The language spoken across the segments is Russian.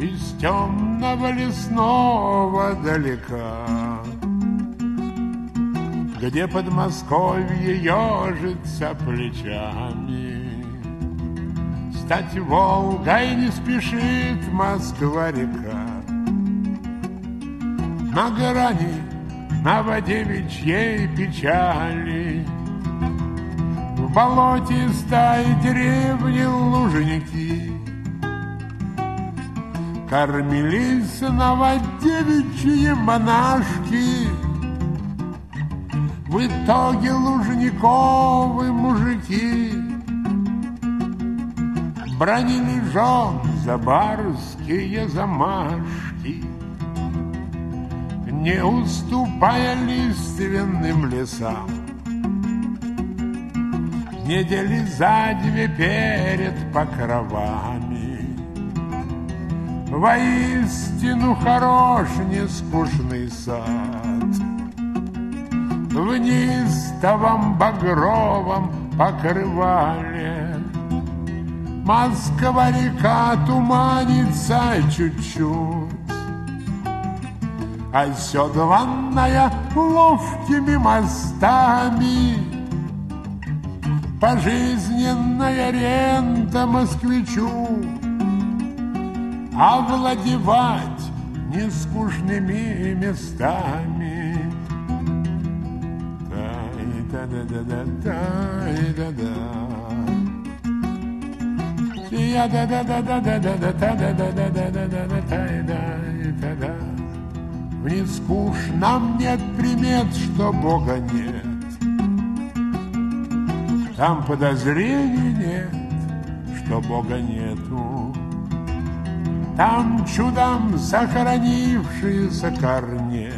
Из темного лесного далека Где Подмосковье ежится плечами Стать Волгой не спешит Москва-река На грани Новодевичьей печали. В болотистой деревне Лужники. Кормились новодевичьи монашки. В итоге Лужниковы мужики. Бронили жен за барские замашки Не уступая лиственным лесам. Недели за две перед покровами. Воистину хорош нескучный сад. В нистовом багровом покрывале Москва-река туманится чуть-чуть Оседланная ловкими мостами. Пожизненная рента москвичу. Овладевать нескучными местами. Я да да да да да да да да да да да да да да да да да В нескучном нет примет, что Бога нет. Там подозрений нет, что Бога нету. Там чудом сохранившийся корнет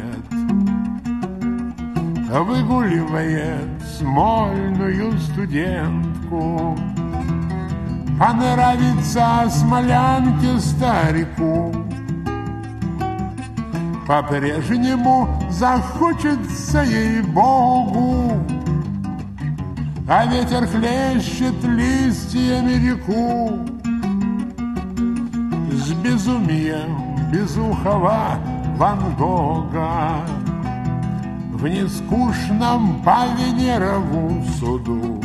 Выгуливает смольную студентку Понравится смолянке старику По-прежнему захочется ей Богу А ветер хлещет листьями реку. С безумием безухого Ван Гога. В нескучном по Венерову суду.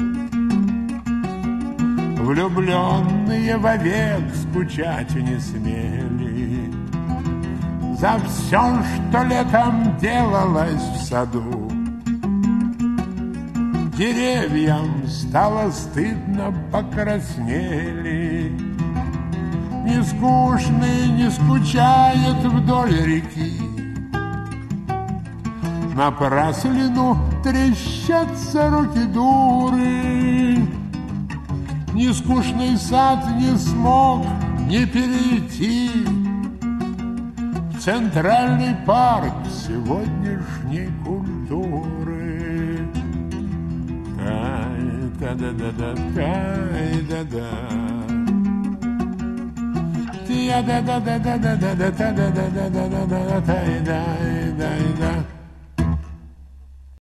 Влюбленные вовек скучать не смели За все, что летом делалось в саду. Деревьям стало стыдно, покраснели. Не скучный не скучает вдоль реки. Напраслину трещатся руки дуры, Нескучный сад не смог не перейти центральный парк сегодняшней культуры. Тай-да-да-да-тай-да-да. Я да да да да да да да да да да да да да да да да